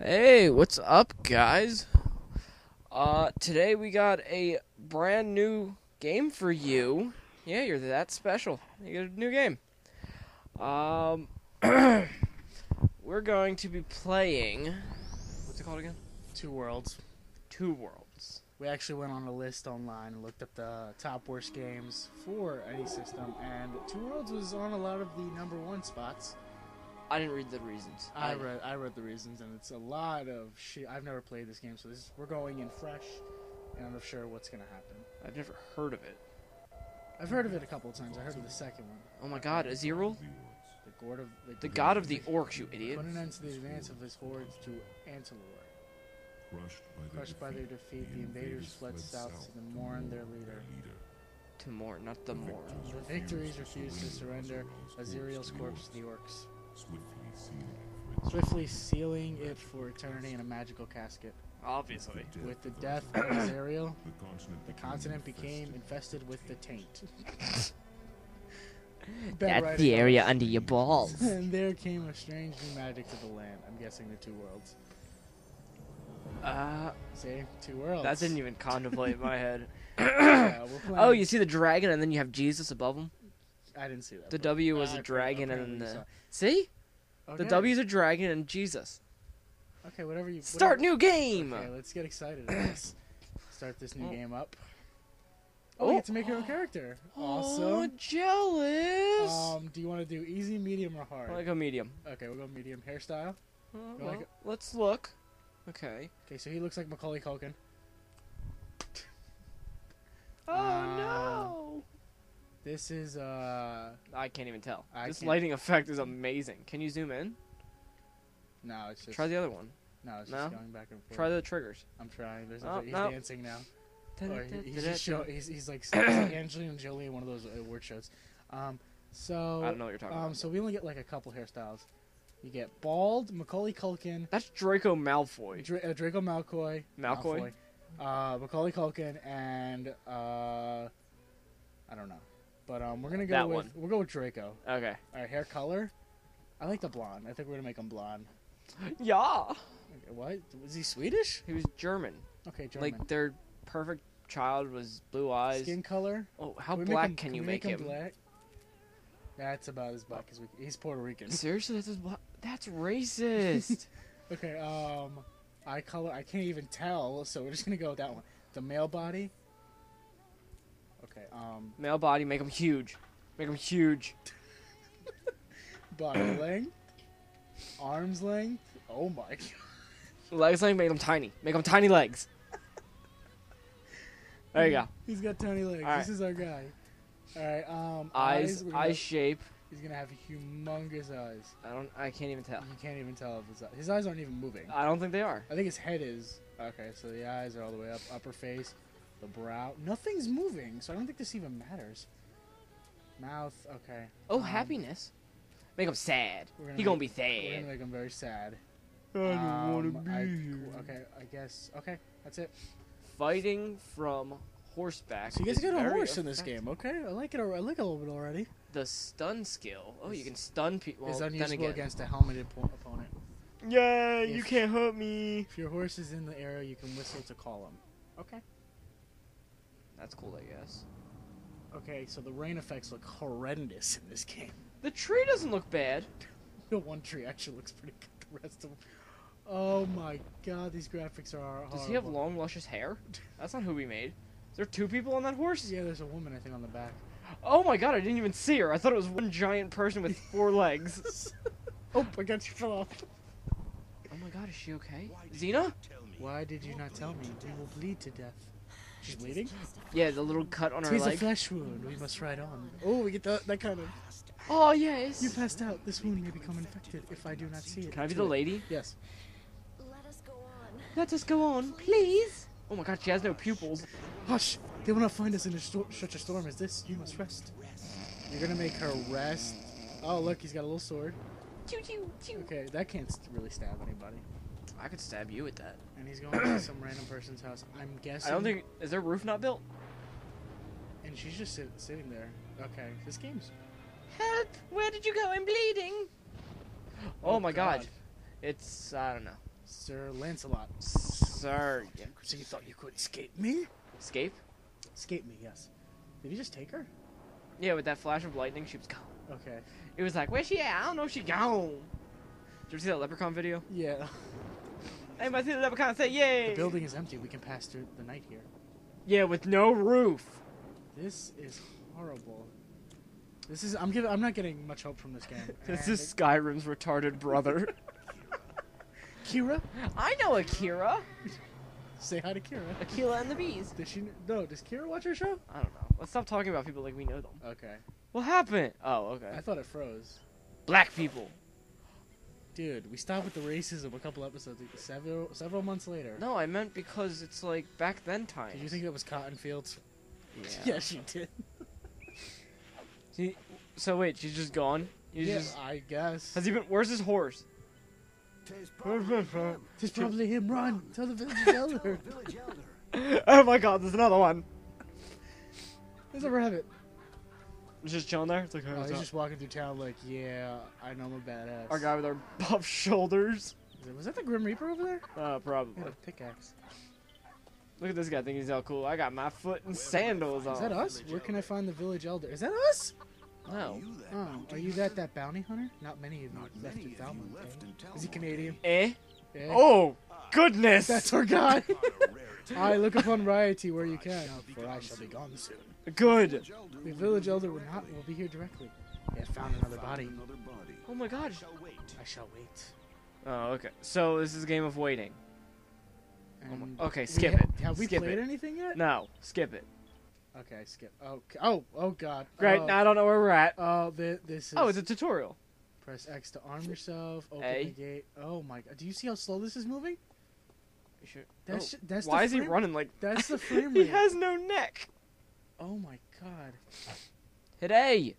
Hey, what's up, guys? Uh, today we got a brand new game for you. Yeah, you're that special. You get a new game. Um, we're going to be playing. What's it called again? Two Worlds. Two Worlds. We actually went on a list online and looked up the top worst games for any system, and Two Worlds was on a lot of the number one spots. I didn't read the reasons. I read I read the reasons, and it's a lot of shit. I've never played this game, so this we're going in fresh, and I'm not sure what's gonna happen. I've never heard of it. I've heard of it a couple of times. I heard of the second one, Oh my God, Aziraal, the God of the, the god of the orcs, you idiot. Put an end to the advance of his hordes to Antaloor. Crushed by their defeat, the invaders fled south to mourn their leader. To more, not the more. The victories refused to surrender Aziraal's corpse to the orcs, swiftly sealing it for eternity in a magical casket. Obviously. With the death of Aziraal, the continent became infested with the taint. Bad That's the writing. area under your balls. And there came a strange new magic to the land. I'm guessing the two worlds. Uh, See? Two worlds. that didn't even contemplate in my head. Yeah, we're Oh, you see the dragon, and then you have Jesus above him. I didn't see that. The W was I a dragon, and apparently then you the saw- see the Okay. W's a dragon and Jesus. Okay, whatever you Start whatever- new game. Okay, let's get excited. let's Start this new Oh. game up. Oh, we Oh. get to make your own character. Awesome. Oh, Awesome. jealous. Um, do you want to do easy, medium, or hard? I like a medium. Okay, we'll go medium hairstyle. Uh, You like well, let's look. Okay. Okay, so he looks like Macaulay Culkin. This is uh I can't even tell. I this can't- lighting effect is amazing. Can you zoom in? no, it's just Try the other one. no, it's No? just going back and forth. Try the triggers. I'm trying. There's Oh, a, he's no. dancing now. He's just show, he's, he's like Angelina Jolie in one of those uh, award shows. Um, so I don't know what you're talking about. um, about. so we only get like a couple hairstyles. You get bald, Macaulay Culkin, That's Draco Malfoy. Dra- uh, Draco Malfoy, Malfoy? uh, Macaulay Culkin, and uh, I don't know, but um, we're gonna go That with one. we'll go with Draco. Okay. All right, hair color. I like the blonde. I think we're gonna make him blonde. Yeah. Okay, what? Was he Swedish? He was German. Okay, German. Like their perfect child was blue eyes. Skin color. Oh, how we black him, can we you make, him? black? That's about as black as we. He's Puerto Rican. Seriously, that's that's racist. Okay. Um, eye color. I can't even tell, so we're just gonna go with that one. The male body. Okay. Um, Male body, make him huge. Make him huge. body length. Arms length. Oh my god. Legs length, make him tiny. Make him tiny legs. There you go. He's got tiny legs. All This is our guy. All right. Um, Eyes, we're gonna- eye shape. He's gonna have humongous eyes. I don't. I can't even tell. You can't even tell if his his eyes aren't even moving. I don't think they are. I think his head is okay. So the eyes are all the way up, upper face, the brow. Nothing's moving, so I don't think this even matters. Mouth, okay. Oh, Um, happiness. Make him sad. We're gonna He gonna be make- We're gonna sad. make him very sad. I don't Um, wanna be I- Okay, I guess. Okay, that's it. Fighting from horseback. So you guys is get a very horse in this game. Okay, I like it. I like it a little bit already. The stun skill. Oh, you can stun people. It's Well, then unusable again. against a helmeted po- opponent. Yeah, you can't hurt me. If your horse is in the area, you can whistle to call him. Okay. That's cool, I guess. Okay, so the rain effects look horrendous in this game. The tree doesn't look bad. The one tree actually looks pretty good. The rest of them. Oh my god, these graphics are. Does he have long, luscious hair? That's not who we made. Is there two people on that horse? Yeah, there's a woman I think on the back. Oh my god, I didn't even see her. I thought it was one giant person with four legs. oh my god, she fell off. Oh my god, is she okay? Xena? Why did you not tell me? We will bleed to death. She's bleeding. Yeah, the little cut on her Tis a flesh wound. We must ride on. Oh, we get that, that kind of. Oh yes. You passed out. This wound may become infected if I do not see it. Can I be the lady? Yes. Let us go on. Let us go on, please. Oh my god, she has no pupils. Hush! They will not find us in a such a storm as this. You must rest. You're gonna make her rest. Oh, look, he's got a little sword. Choo choo choo. Okay, that can't really stab anybody. I could stab you with that. And he's going to some random person's house. I'm guessing. I don't think. Is their roof not built? And she's just sit- sitting there. Okay, this game's. Help! Where did you go? I'm bleeding. Oh, oh my god. It's I don't know. Sir Lancelot. Sir. Yeah. So you thought you could escape me? Escape? Escape me, yes. Did you just take her? Yeah, with that flash of lightning, she was gone. Okay. It was like, where's she at? I don't know, she gone. Did you ever see that Leprechaun video? Yeah. Anybody see the Leprechaun say yay? The building is empty. We can pass through the night here. Yeah, with no roof. This is horrible. This is. I'm giving. I'm not getting much hope from this game. This And is Skyrim's retarded brother. Kira. I know Akira. Say hi to Kira. Akira and the Bees. Does she? No. Does Kira watch our show? I don't know. Let's stop talking about people like we know them. Okay. What happened? Oh, okay. I thought it froze. Black people. Dude, we stopped with the racism a couple episodes, ago. several several months later. No, I meant because it's like back then times. Did you think that was cotton fields? Yeah. Yes, you did. See- so wait, she's just gone. You yeah, just I guess. has he been? Where's his horse? It's probably him. Run! Tell the village elder. Village elder. oh my God, there's another one. There's a rabbit. He's just chilling there. It's like, hey, Oh, he's up? just walking through town like, yeah, I know I'm a badass. our guy with our buff shoulders. Was that the Grim Reaper over there? Uh, probably. He had a pickaxe. Look at this guy. Think he's all cool. I got my foot in sandals on. Is that us? Where can I find the village elder? Is that us? No. You that Oh, are you that that bounty hunter? Not many of you Not left many in of you left eh? in Is he Canadian? Eh? Yeah. Oh goodness. That's our guy. Not a rarity. I look upon rarity where you can, for I shall be gone soon. good. The village elder will not will be here directly. He has found another body. Oh my God. I shall wait. Oh, okay. So this is a game of waiting. Oh And okay, skip it. Have we Skip played it. anything yet? No, skip it. Okay, skip. Okay. Oh, oh God. Great. Oh, now I don't know where we're at. Oh, thi- this oh, is. Oh, it's a tutorial. Press X to arm yourself. Open A. the gate. Oh my God. Do you see how slow this is moving? Should- That's oh, that's. Why is he running like? That's the frame he has no neck. Oh my God. Hit A.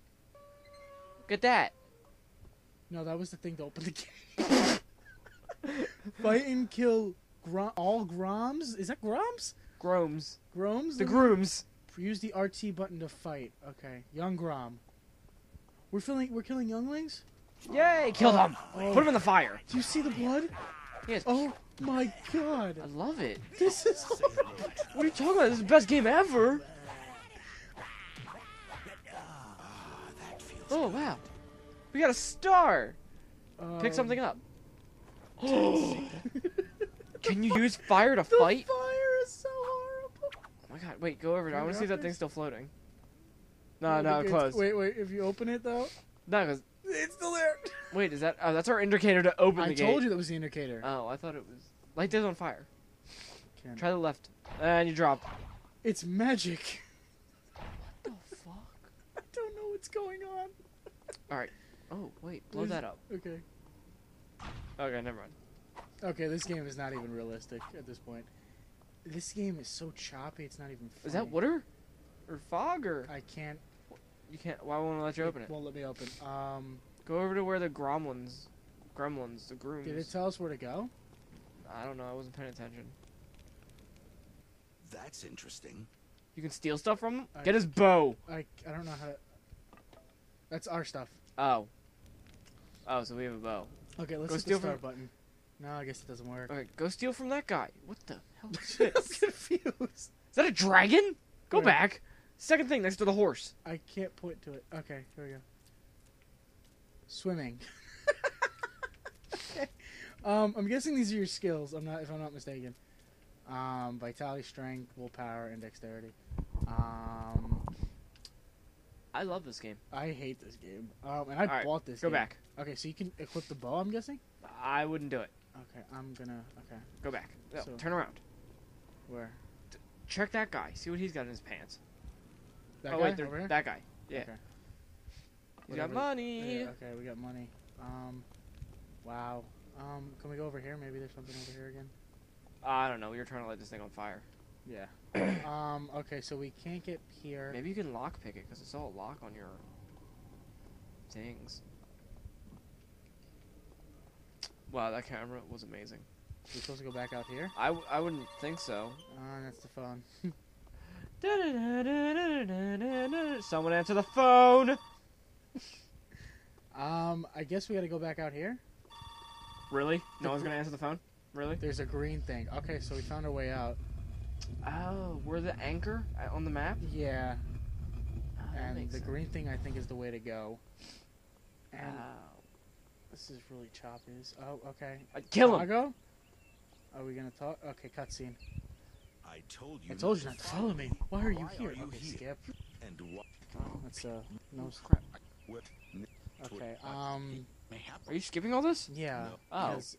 Look at that. No, that was the thing to open the gate. Fight and kill Grom- all Groms. Is that Groms? Groms. Groms. The grooms. Use the RT button to fight. Okay, young Grom. We're filling. We're killing younglings. Yay! Killed him. Oh. Put him in the fire. Do you see the blood? Yes. Oh my God. I love it. This is. What are you talking about? This is the best game ever. Oh wow. We got a star. Pick Um, something up. Can you use fire to The fight? fire is so horrible. Oh my god, wait, go over there. I want to see if that thing's still floating. No, no, it's- close. Wait, wait. If you open it though, No, 'cause- it's still there. wait, is that? Oh, that's our indicator to open I the told you that was the indicator. Oh, I thought it was. Light this on fire. Ken. Try the left. And you drop. It's magic. What the fuck? I don't know what's going on. All right. Oh, wait, blow There's- that up. Okay. Okay, never mind. Okay, this game is not even realistic at this point. This game is so choppy. It's not even. Funny. Is that water? Or fog? Or. I can't. You can't. Why won't it let you open it? Won't let me open. Um, Go over to where the gremlins. Gremlins, the grooms. did it tell us where to go? I don't know, I wasn't paying attention. That's interesting. You can steal stuff from him? I- Get his bow! I I don't know how. to... That's our stuff. Oh. Oh, so we have a bow. Okay, let's Go hit steal the start from- button. No, I guess it doesn't work. Okay, go steal from that guy. What the hell is I'm this? confused. Is that a dragon? Go Where? back. Second thing next to the horse. I can't point to it. Okay, here we go. Swimming. okay. Um, I'm guessing these are your skills. I'm not, if I'm not mistaken. Um, vitality, strength, willpower, and dexterity. Um, I love this game. I hate this game. Um, and I Alright, bought this. Go game. back. Okay, so you can equip the bow. I'm guessing. I wouldn't do it. Okay, I'm gonna. Okay, Go back. No, So- turn around. where? Check that guy. See what he's got in his pants. That oh guy wait, there- over here. that guy. Yeah. Okay. He's got money. Yeah, okay, we got money. Um, wow. Um, can we go over here? Maybe there's something over here again. I don't know. You're trying to light this thing on fire. Yeah. um. Okay, so we can't get here. Maybe you can lockpick it because it's all lock on your things. Wow, that camera was amazing. We're supposed to go back out here. I, w- I wouldn't think so. Ah, that's the phone. Someone answer the phone. Um, I guess we got to go back out here. Really? No one's gonna answer the phone. Really? There's a green thing. Okay, so we found our way out. Oh, we're the anchor uh, on the map. Yeah, Oh, and the sense. green thing I think is the way to go. And Oh. this is really choppy. Oh, okay. Uh, kill him. Tago? Are we gonna talk? Okay, cutscene. I told you. I told you not to follow me. Why are you Why here? are you okay, here? skip. And what Let's uh, no. Crap. Okay. Um. may? Are you skipping all this? Yeah. No. Oh. because-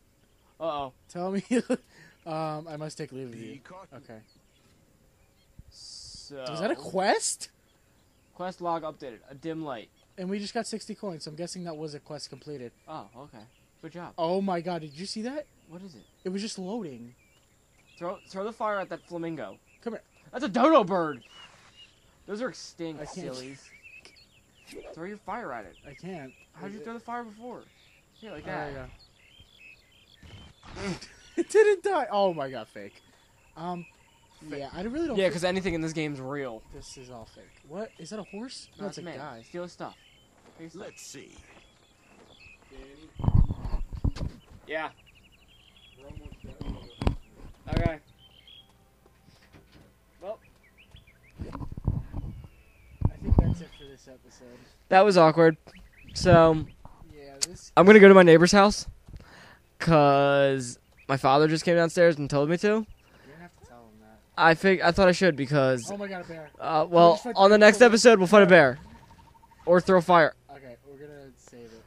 Uh oh. Tell me. um. I must take leave of you. Okay. So. Was that a quest? Quest log updated. A dim light. And we just got 60 coins, so I'm guessing that was a quest completed. Oh, okay. Good job. Oh my god, did you see that? What is it? It was just loading. Throw throw the fire at that flamingo. Come here. That's a dodo bird. Those are extinct, I can't- sillies. throw your fire at it. I can't. How'd you throw the fire before? Yeah, like Oh, that. yeah. it didn't die. Oh my god, fake. Um, yeah, I really don't. Yeah, because anything in this game's real. this is all fake. What is that? A horse? No, That's it's a a man. guy. Steal his stuff. His stuff. Let's see. Yeah. Okay. Well, I think that's it for this episode. that was awkward. So Yeah, this. I'm gonna go to my neighbor's house, cause my father just came downstairs and told me to. You don't have to tell him that. I think I thought I should because, Oh my god, a bear. uh, well, just fight on the the next bear? episode we'll fight a bear, or throw fire. Okay, we're gonna save it.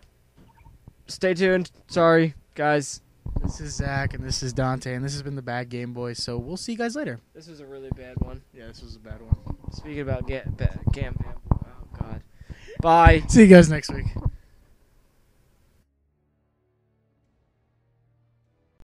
Stay tuned. Sorry, guys. This is Zach, and this is Dante, and this has been the Bad Game Boy. So we'll see you guys later. This was a really bad one. Yeah, this was a bad one. Speaking about get ba- Gam Bam. Bye. See you guys next week.